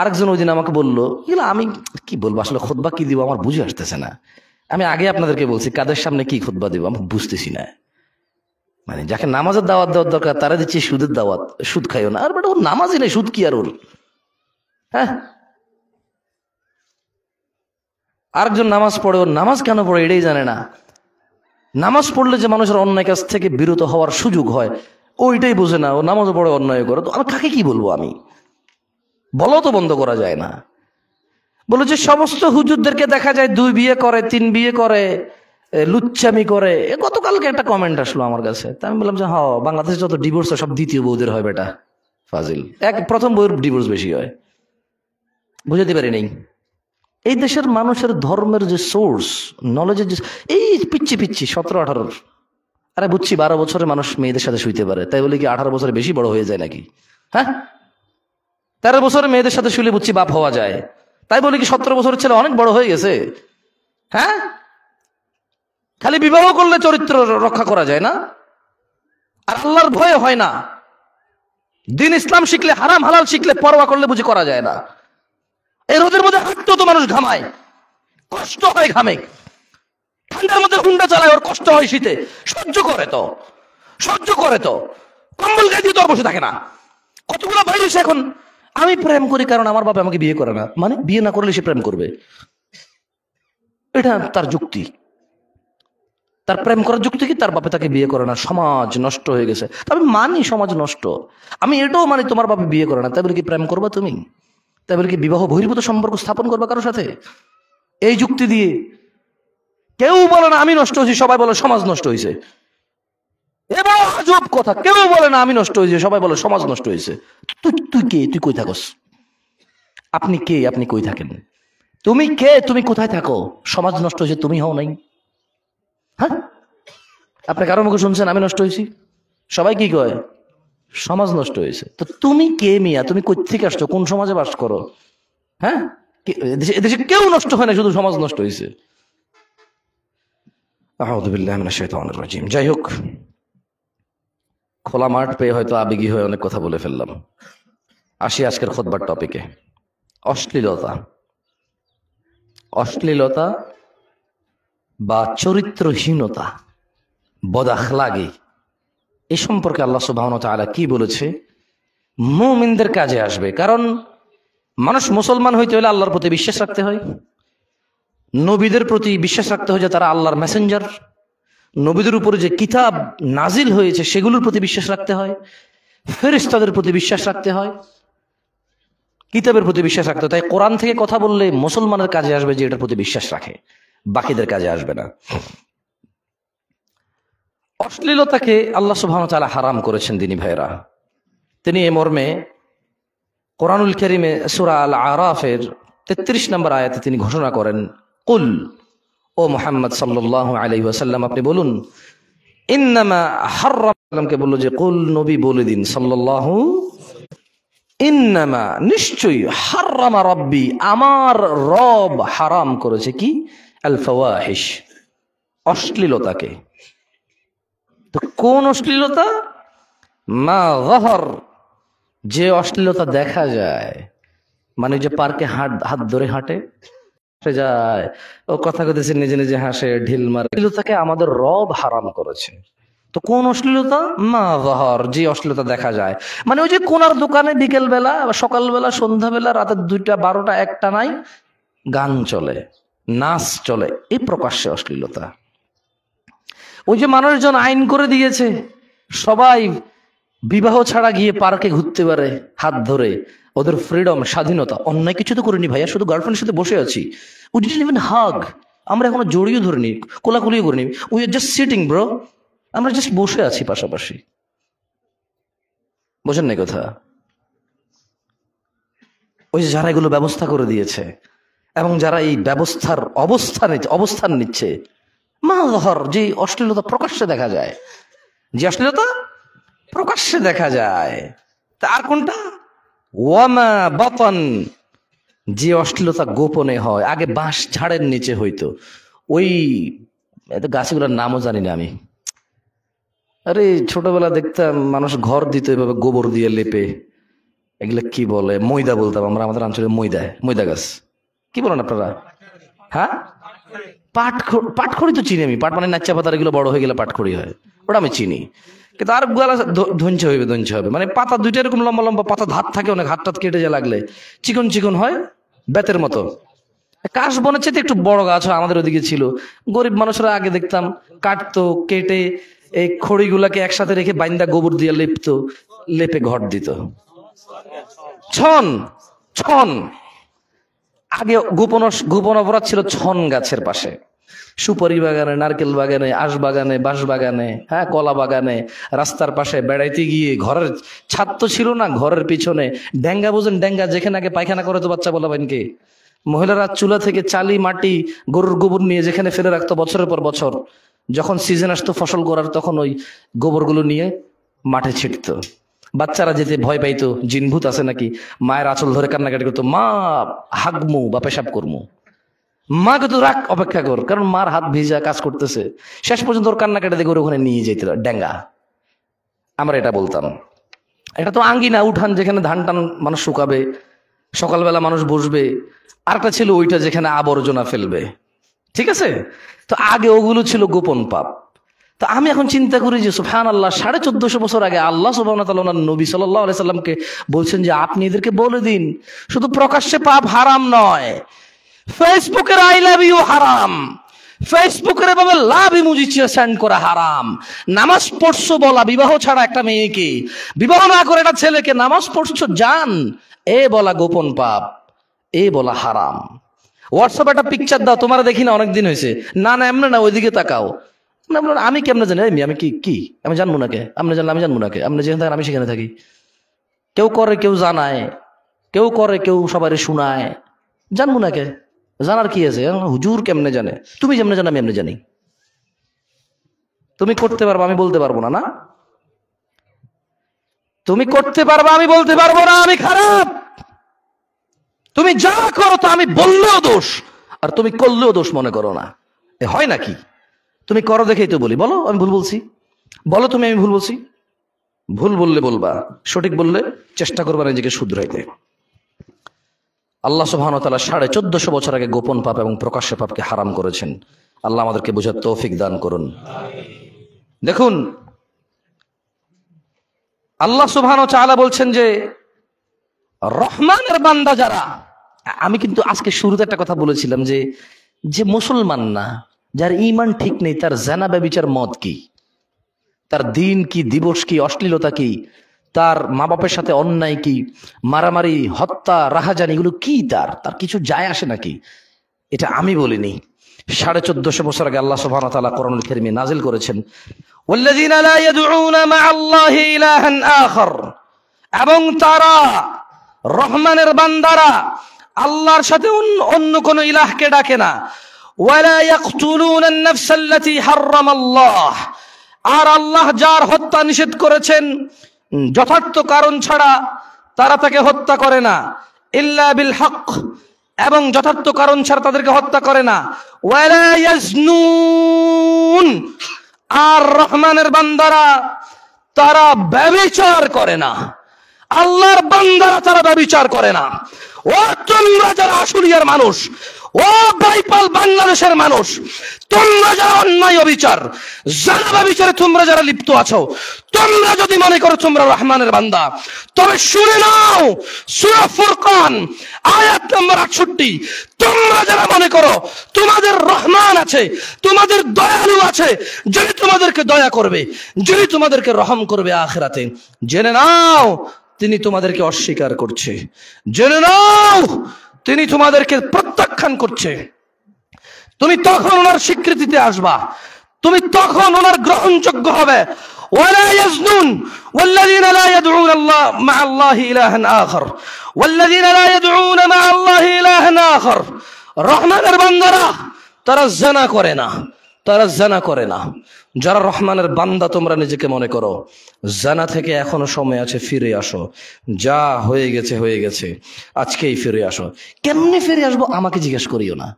আরেকজন ওই দিন আমাকে বলল, এগুলো আমি কি বলব, আসলে খোদবা কি দিব আমার বুঝে আসতেছে না। আমি আগে আপনাদেরকে বলছি, কাদের সামনে কি খোদবা দিব আমি বুঝতেছি না। মানে যাকে নামাজের দাওয়াত দেওয়ার দরকার, তারা দিচ্ছে সুদের দাওয়াত, সুদ খাইও না। আর বেটা ওর নামাজই নেই, সুদ কি আর ওর? হ্যাঁ? আরেকজন নামাজ পড়ে, ওর নামাজ কেন পড়ে এটাই জানে না। নামাজ পড়লে যে মানুষের অন্যায় কাছ থেকে বিরত হওয়ার সুযোগ হয়, ওইটাই বোঝে না, ও নামাজও পড়ে অন্যায় করে। তো আমি কাকে কি বলব আমি? বলো তো বন্ধ করা যায় না। বলে যে সমস্ত হুজুরদেরকে দেখা যায় দুই বিয়ে করে, তিন বিয়ে করে লুচ্চামি করে। গতকালকে একটা কমেন্ট আসলো আমার কাছে। তা আমি বললাম যে, হ, বাংলাদেশে যত ডিভোর্স হয়, সব দ্বিতীয় বউদের হয় বেটা, ফাজিল। এক, প্রথম বউয়ের ডিভোর্স বেশি হয়। বুঝাতে পারি নেই। এই দেশের মানুষের ধর্মের যে সোর্স নলেজের যে এই পিচ্ছি পিচ্ছি, সতেরো, আঠারোর। আরে বুঝছি, বারো বছরের মানুষ মেয়েদের সাথে শুইতে পারে। তাই বলে কি আঠারো বছরে বেশি বড় হয়ে যায় নাকি? হ্যাঁ? তেরো বছরে মেয়েদের সাথে শুলে বুঝছি বাপ হওয়া যায়। তাই বলে কি, সতেরো বছরের ছেলে অনেক বড় হয়ে গেছে। হ্যাঁ? খালি বিবাহ করলে চরিত্র রক্ষা করা যায় না। আর আল্লাহর ভয়ে হয় না। দিন ইসলাম শিখলে, হারাম হালাল শিখলে পরোয়া করলে বুঝি করা যায় না। এই রোদের মধ্যে হাঁটতেও তো মানুষ ঘামায়। কষ্ট হয় ঘামে। ঠান্ডার মধ্যে হুন্ডা চালায়, ওর কষ্ট হয় শীতে। সহ্য করে তো। সহ্য করে তো। কম্বল গায়ে দিয়ে তো আর বসে থাকে না। কতগুলো বাইরে এখন? আমি প্রেম করি কারণ আমার বাবা আমাকে বিয়ে করে না। মানে বিয়ে না করলে সে প্রেম করবে। এটা তার যুক্তি। তার প্রেম করার যুক্তি কি? তার বাপে তাকে বিয়ে করে না। সমাজ নষ্ট হয়ে গেছে। আমি মানি সমাজ নষ্ট। আমি এটাও মানি তোমার বাপে বিয়ে করে না। তাই বলে কি প্রেম করবা তুমি? তাই বলে কি বিবাহ বহির্ভূত সম্পর্ক স্থাপন করবা কারোর সাথে? এই যুক্তি দিয়ে কেউ বলে না আমি নষ্ট হয়েছি, সবাই বলে সমাজ নষ্ট হয়েছে। এবার কথা, কেউ বলে না আমি নষ্ট হয়েছি, সবাই বলে সমাজ নষ্ট হয়েছে। তুই তুই কে? তুই কই থাকস? আপনি কে? আপনি কই থাকেন? তুমি কে? তুমি কোথায় থাকো? সমাজ নষ্ট হয়েছে, তুমি হও নাই। হ্যাঁ? আপনি কারও মুখে শুনছেন, আমি নষ্ট হয়েছি? সবাই কি কয়? সমাজ নষ্ট হয়েছে। তো তুমি কে মিয়া? তুমি কই থেকে আসছো? কোন সমাজে বাস করো? হ্যাঁ? এদেশে কেউ নষ্ট হয় না শুধু সমাজ নষ্ট হয়েছে। আহমদুবিল্লাহ শাইতানির রাজিম। যাই হোক খোলা মাঠ পেয়ে হয়তো আবেগী হয়ে অনেক কথা বলে ফেললাম। আসি আজকের খোদবার টপিকে অশ্লীলতা। অশ্লীলতা বা চরিত্রহীনতা বদাখলাগি এ সম্পর্কে আল্লাহ সুবাহ তাআলা কি বলেছে? মুমিনদের কাজে আসবে। কারণ মানুষ মুসলমান হইতে হলে আল্লাহর প্রতি বিশ্বাস রাখতে হয়। নবীদের প্রতি বিশ্বাস রাখতে হয় যে তারা আল্লাহর মেসেঞ্জার নবীদের উপরে যে কিতাব নাজিল হয়েছে, সেগুলোর প্রতি বিশ্বাস রাখতে হয়, ফেরেশতাদের প্রতি বিশ্বাস রাখতে হয়, কিতাবের প্রতি বিশ্বাস রাখতে তাই কোরআন থেকে কথা বললে মুসলমানের কাজে আসবে যে এটার প্রতি বিশ্বাস রাখে, বাকিদের কাজে আসবে না। অশ্লীলতাকে আল্লাহ সুবহান তাআলা হারাম করেছেন দিনী ভাইরা তিনি এ মর্মে কোরআনুল করিমে সুরা আল আরাফের তেত্রিশ নম্বর আয়াতে তিনি ঘোষণা করেন, কুল ও মোহাম্মদ সাল্লাহ আলাইহি ওয়াসাল্লাম, আপনি বলুন, ইন্নামা হার্রামকে বলল যে, কুল নবী বলে দিন, সাল্লাল্লাহু ইন্নামা নিশ্চয়ই হার্রামা রব্বি, আমার রব হারাম করেছে কি? আল ফাওয়াহিশ অশ্লীলতাকে। তো কোন অশ্লীলতা? মা গহর, যে অশ্লীলতা দেখা যায় মানে যে পার্কে হাত হাত ধরে হাঁটে হাসে যায়। ও কথা কইতেছে, নিজে নিজে হাসে, ঢিল মারে। অশ্লীলতাকে আমাদের রব হারাম করেছে। তো কোন অশ্লীলতা? মা গহর যে অশ্লীলতা দেখা যায়। মানে ওই যে কোনার দোকানে বিকেল বেলা সকালবেলা, সন্ধ্যাবেলা, রাতের দুইটা, বারোটা, একটা নাই, গান চলে, নাচ চলে এই প্রকাশ্যে অশ্লীলতা। ওই যে মানুষজন আইন করে দিয়েছে, সবাই বিবাহ ছাড়া গিয়ে পার্কে ঘুরতে পারে হাত ধরে। ওদের ফ্রিডম স্বাধীনতা, অন্যায় কিছু তো করিনি ভাইয়া, শুধু গার্লফ্রেন্ডের সাথে বসে আছি। উই ডিডন্ট ইভেন হাগ আমরা এখনও জড়িয়ে ধরিনি, কোলাকুলিও করিনি। We are just sitting bro আমরা জাস্ট বসে আছি পাশাপাশি। বোঝেন নাই কথা? ওই যে যারা এগুলো ব্যবস্থা করে দিয়েছে, এবং যারা এই ব্যবস্থার অবস্থানে, অবস্থান নিচ্ছে মাহর যে অশ্লীলতা প্রকাশ্যে দেখা যায়। যে অশ্লীলতা প্রকাশ্যে দেখা যায়। তা আর কোনটা? ওয়ামা বাতন। যে অশ্লীলতা গোপনে হয়, আগে বাঁশ ঝাড়ের নিচে হইতো। ওই গাছগুলোর নামও জানি না আমি। আরে, ছোটবেলা দেখতাম মানুষ ঘর দিত এভাবে গোবর দিয়ে লেপে। এগুলো কি বলে? ময়দা বলতাম আমরা, আমাদের অঞ্চলে ময়দা ময়দা গাছ। কি বলেন আপনারা? হ্যাঁ? পাট পাটখড়ি তো চিনি আমি। পাট মানে নাচ্চা পাতার এগুলো বড় হয়ে গেলে পাটখড়ি হয়। ওটা আমি চিনি। কিন্তু আর গোয়ালা ধনছে হইবে, ধনছে হবে। মানে পাতা দুইটা এরকম লম্বা লম্বা পাতা ধাত থাকে, অনেক হাত টাত কেটে যা লাগলে। চিকন চিকন হয়, বেতের মতো। কাশ বনের চেয়ে একটু বড় গাছ হয়, আমাদের ওদিকে ছিল। গরিব মানুষরা আগে দেখতাম, কাটতো, কেটে এই খড়িগুলাকে একসাথে রেখে বাইন্দা গোবর দিয়ে লেপতো, লেপে ঘর দিত। ছন ছন। আগে গোপন গোপন অপরাধ ছিল ছন গাছের পাশে। সুপারি বাগানে, নারকেল বাগানে, আশ বাগানে, বাঁশ বাগানে হ্যাঁ কলা বাগানে, রাস্তার পাশে বেড়াইতে গিয়ে ঘরের ছাদ তো ছিল না, ঘরের পিছনে ড্যাঙ্গা বোঝেন ড্যাঙ্গা যেখানে আগে পায়খানা করে তো বাচ্চা বলাবেন কি? মহিলারা চুলা থেকে চালি, মাটি, গরুর গোবর নিয়ে যেখানে ফেলে রাখতো বছরের পর বছর, যখন সিজন আসতো ফসল করার তখন ওই গোবরগুলো নিয়ে মাঠে ছিটত। বাচ্চারা যেতে ভয় পাইতো, জিনভূত আছে নাকি? মায়ের আঁচল ধরে কান্নাকাটি করতো, মা, হাগমু বা পেশাব করমু। মাকে তো রাখ অপেক্ষা কর। কারণ মার হাত ভিজা, কাজ করতেছে। শেষ পর্যন্ত ওর কান্নাকাটি দেখে ওখানে নিয়ে যেত ড্যাঙ্গা আমরা এটা বলতাম। এটা তো আঙ্গিনা, উঠান যেখানে ধান টান মানুষ শুকাবে, সকালবেলা মানুষ বসবে। আরেকটা ছিল ওইটা যেখানে আবর্জনা ফেলবে। ঠিক আছে? তো আগে ওগুলো ছিল গোপন পাপ। তো আমি এখন চিন্তা করি যে সুফহান আল্লাহ সাড়ে চোদ্দশো বছর আগে আল্লাহ সুবাহ নবী সাল্লাহ সাল্লামকে বলছেন যে, আপনি এদেরকে বলে দিন। শুধু প্রকাশ্যে পাপ হারাম নয় ফেসবুকের আই লাভ ইউ হারাম ফেসবুকের এভাবে লাভ ইমুজি সেন্ড করা হারাম নামাজ পড়ছো বলা, বিবাহ ছাড়া একটা মেয়েকে। বিবাহ না করে একটা ছেলেকে নামাজ পড়ছো, জান। এ বলা গোপন পাপ, এ বলা হারাম হোয়াটসঅ্যাপ একটা পিকচার দাও, তোমার দেখি না, অনেকদিন হয়েছে। না না, এমনি না, ওইদিকে তাকাও। আমি কেমনে জানি? আমি কি কি? আমি জানব না কে? আপনি জানলে আমি জানব না কে? আপনি যেখানে থাকেন, আমি সেখানে থাকি। কেউ করে, কেউ জানায়। কেউ করে, কেউ সবাই শোনায়। জানব না কে? জানার কি আছে? হুজুর কেমনে জানে? তুমি যেমনে জানো, আমি এমনি জানি। তুমি করতে পারব, আমি বলতে পারব না না? তুমি করতে পারবা, আমি বলতে পারব না, আমি খারাপ। তুমি যা করো তো আমি বললেও দোষ, আর তুমি করলেও দোষ মনে করো না। এ হয় নাকি? তুমি করো দেখেই তো বলি। বলো, আমি ভুল বলছি? বলো তুমি, আমি ভুল বলছি? ভুল বললে বলবা, সঠিক বললে চেষ্টা করবা নিজেকে শুধরাইতে। আল্লাহ সুবহান তালা সাড়ে চোদ্দশো বছর আগে গোপন পাপ এবং প্রকাশ্য পাপকে হারাম করেছেন। আল্লাহ আমাদেরকে বোঝার তৌফিক দান করুন। দেখুন, আল্লাহ সুবহান চালা বলছেন যে, রহমানের বান্দা যারা, আমি কিন্তু আজকে শুরুতে একটা কথা বলেছিলাম যে যে মুসলমান না, যার ইমান ঠিক নেই, তার জানা, ব্যবিচার মত কি? তার দিন কি, দিবস কি, অশ্লীলতা কি? তার মা বাপের সাথে অন্যায় কি? মারামারি, হত্যা, রাহাজানি, এগুলো কি তার? তার কিছু যায় আসে নাকি? এটা আমি বলিনি। সাড়ে চোদ্দশো বছর আগে আল্লাহ সুবহান তালা কোরআনুল কারীমে নাজিল করেছেন এবং তারা, রহমানের বান্দারা, আল্লাহর সাথে অন্য কোন ইলাহকে ডাকে না। আর আল্লাহ যার হত্যা নিষেধ করেছেন যথার্থ কারণ ছাড়া তারা তাকে হত্যা করে না। ইল্লা বিল হক, এবং যথার্থ কারণ ছাড়া তাদেরকে হত্যা করে না। আর রহমানের বান্দারা তারা ব্যবিচার করে না। আল্লাহর বান্দারা তারা ব্যবিচার করে না। ও তোমরা যারা আশুলিয়ার মানুষ ও বাইপাল বাংলাদেশের মানুষ, তোমরা যারা অন্যায় অবিচার জানা বিচারে তোমরা যারা লিপ্ত আছো, তোমরা যদি মনে করো তোমরা রহমানের বান্দা, তবে শুনে নাও, সুরা ফুরকান, আয়াত নম্বর আটষট্টি, তোমরা যারা মনে করো তোমাদের রহমান আছে, তোমাদের দয়ালু আছে, যিনি তোমাদেরকে দয়া করবে, যিনি তোমাদেরকে রহম করবে আখেরাতে, জেনে নাও, তিনি তোমাদেরকে অস্বীকার করছে, জেনে নাও তিনি তোমাদেরকে প্রত্যাখ্যান করছে তুমি তখন ওনার স্বীকৃতিতে আসবা তুমি তখন ওনার গ্রহণযোগ্য হবে ولا يزنون والذين لا يدعون الله مع الله إلها آخر والذين لا يدعون مع الله إلها آخر রহমানের বান্দারা তারা জানা করে না তারা জানা করে না যারা রহমানের বান্দা, তোমরা নিজেকে মনে করো। জানা থেকে এখনও সময় আছে, ফিরে আসো। যা হয়ে গেছে হয়ে গেছে। আজকেই ফিরে আসো। কেমনে ফিরে আসব আমাকে জিজ্ঞেস করিও না।